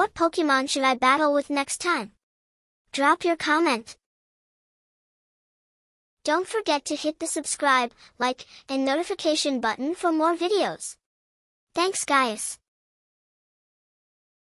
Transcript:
What Pokemon should I battle with next time? Drop your comment. Don't forget to hit the subscribe, like, and notification button for more videos. Thanks guys.